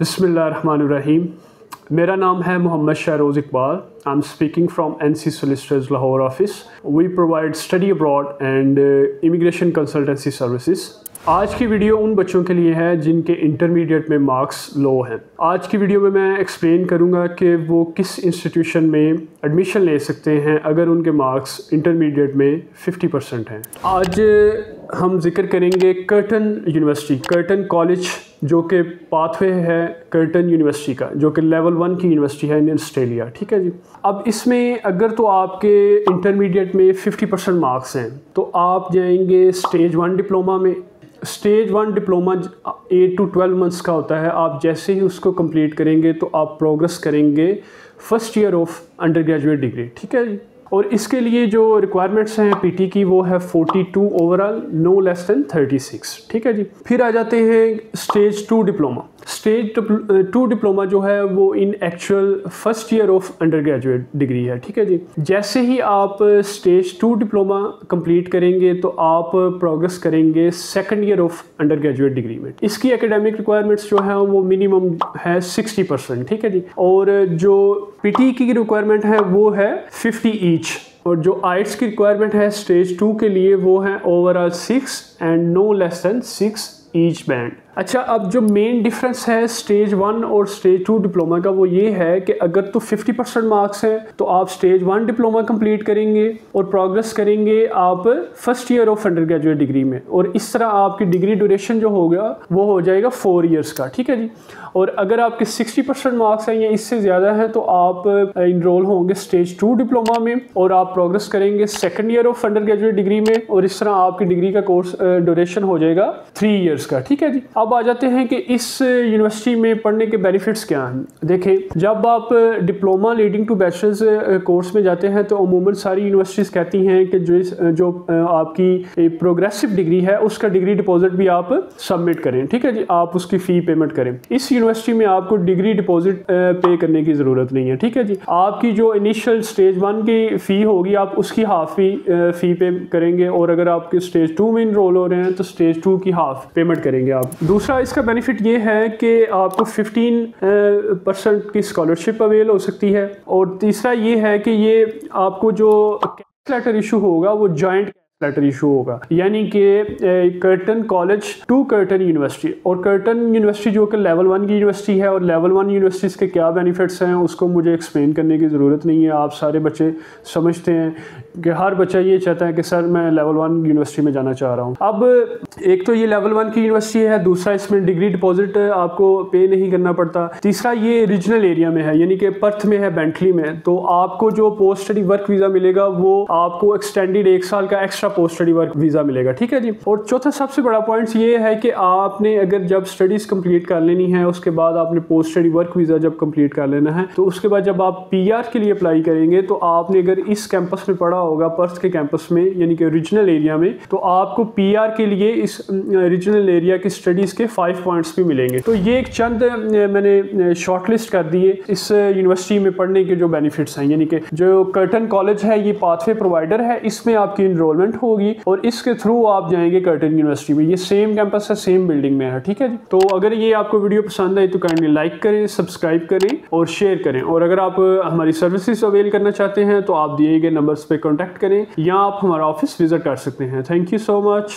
बिसमीम मेरा नाम है Mohammad Shahroz Iqbal. I am speaking from N C solicitors Lahore office we provide study abroad and immigration consultancy services आज की video उन बच्चों के लिए है जिनके इंटरमीडिएट में मार्क्स लो हैं। आज की वीडियो में मैं एक्सप्लेन करूँगा कि वो किस इंस्टीट्यूशन में एडमिशन ले सकते हैं अगर उनके मार्क्स इंटरमीडिएट में 50 परसेंट हैं। आज हम ज़िक्र करेंगे कर्टन यूनिवर्सिटी कर्टन कॉलेज जो कि पाथवे है कर्टन यूनिवर्सिटी का, जो कि लेवल वन की यूनिवर्सिटी है इन ऑस्ट्रेलिया ठीक है जी? अब इसमें अगर तो आपके इंटरमीडिएट में 50 परसेंट मार्क्स हैं तो आप जाएँगे स्टेज वन डिप्लोमा में। Stage one diploma eight to twelve months का होता है। आप जैसे ही उसको कंप्लीट करेंगे तो आप प्रोग्रेस करेंगे first year of undergraduate degree ठीक है जी? और इसके लिए जो रिक्वायरमेंट्स हैं पीटी की, वो है 42 ओवरऑल नो लेस देन 36 ठीक है जी? फिर आ जाते हैं stage two diploma stage two diploma जो है, वो in actual first year of undergraduate degree है। ठीक है जी? जैसे ही आप स्टेज टू डिप्लोमा कंप्लीट करेंगे तो आप प्रोग्रेस करेंगे second year of undergraduate degree में। इसकी एकेडमिक रिक्वायरमेंट्स जो है, वो मिनिमम है सिक्सटी परसेंट ठीक है जी? और जो पीटी की रिक्वायरमेंट है, वो है फिफ्टी ईच और जो आइट्स की रिक्वायरमेंट है स्टेज टू के लिए वो है overall six and no less than six each band अच्छा अब जो मेन डिफरेंस है स्टेज वन और स्टेज टू डिप्लोमा का, वो ये है कि अगर तो 50 परसेंट मार्क्स हैं तो आप स्टेज वन डिप्लोमा कंप्लीट करेंगे और प्रोग्रेस करेंगे आप first year of undergraduate degree में। और इस तरह आपकी डिग्री ड्यूरेशन जो होगा वो हो जाएगा फोर ईयर्स का, ठीक है जी? और अगर आपके 60 परसेंट मार्क्स हैं या इससे ज़्यादा हैं तो आप इनरोल होंगे स्टेज टू डिप्लोमा में और आप प्रोग्रेस करेंगे second year of undergraduate degree में और इस तरह आपकी डिग्री का कोर्स ड्यूरेशन हो जाएगा थ्री ईयर्स का, ठीक है जी? अब अब आ जाते हैं कि इस यूनिवर्सिटी में पढ़ने के बेनिफिट्स क्या हैं। देखें, जब आप diploma leading to bachelor's course में जाते हैं तो अमूमन सारी यूनिवर्सिटीज़ कहती हैं कि जो जो आपकी प्रोग्रेसिव डिग्री है, उसका डिग्री डिपॉजिट भी आप सबमिट करें। ठीक है जी? आप उसकी फ़ी पेमेंट करें। इस यूनिवर्सिटी में आपको डिग्री डिपॉजिट पे करने की ज़रूरत नहीं है। ठीक है जी? आपकी जो इनिशियल स्टेज वन की फ़ी होगी, आप उसकी हाफ़ फ़ी फ़ी पे करेंगे और अगर आपके स्टेज टू में इनरोल हो रहे हैं तो स्टेज टू की हाफ़ पेमेंट करेंगे आप। दूसरा इसका बेनिफिट ये है कि आपको 15 परसेंट की स्कॉलरशिप अवेल हो सकती है और तीसरा ये है कि ये आपको जो कैश लेटर इशू होगा, वो जॉइंट लेटर इशू होगा। यानी कि Curtin college to Curtin university और कर्टन यूनिवर्सिटी जो कि लेवल वन की यूनिवर्सिटी है और लेवल वन यूनिवर्सिटीज़ के क्या बेनिफिट्स हैं, उसको मुझे एक्सप्लेन करने की ज़रूरत नहीं है। आप सारे बच्चे समझते हैं कि हर बच्चा ये चाहता है कि, सर, मैं लेवल वन यूनिवर्सिटी में जाना चाह रहा हूँ। अब, एक तो ये लेवल वन की यूनिवर्सिटी है, दूसरा इसमें डिग्री डिपॉजिट आपको पे नहीं करना पड़ता। तीसरा ये रीजनल एरिया में है, यानी कि पर्थ में है बेंटली में। तो आपको जो पोस्ट स्टडी वर्क वीज़ा मिलेगा, वो आपको एक्सटेंडेड एक साल का extra post study work visa मिलेगा, ठीक है जी? और चौथा सबसे बड़ा पॉइंट ये है कि आपने अगर जब स्टडीज़ कंप्लीट कर लेनी है, उसके बाद आपने पोस्ट स्टडी वर्क वीज़ा जब कंप्लीट कर लेना है तो उसके बाद जब आप पीआर के लिए अप्लाई करेंगे तो आपने अगर इस कैंपस में पढ़ा होगा पर्थ के कैंपस में, यानी कि रीजनल एरिया में तो आपको पी के लिए इस रीजनल एरिया की स्टडीज़ के फाइव पॉइंट्स भी मिलेंगे। तो ये एक चंद मैंने शॉर्ट लिस्ट कर दिए इस यूनिवर्सिटी में पढ़ने के जो बेनिफिट्स हैं, यानी कि जो कर्टन कॉलेज है, ये पाथवे प्रोवाइडर है, इसमें आपकी इनरोलमेंट होगी और इसके थ्रू आप जाएँगे कर्टन यूनिवर्सिटी में। ये सेम कैंपस है सेम बिल्डिंग में है, ठीक है जी? तो अगर ये आपको वीडियो पसंद आई तो काइंडली लाइक करें सब्सक्राइब करें और शेयर करें। और अगर आप हमारी सर्विसेज़ अवेल करना चाहते हैं तो आप दिए गए नंबर्स पे कॉन्टैक्ट करें या आप हमारा ऑफ़िस विज़िट कर सकते हैं। Thank you so much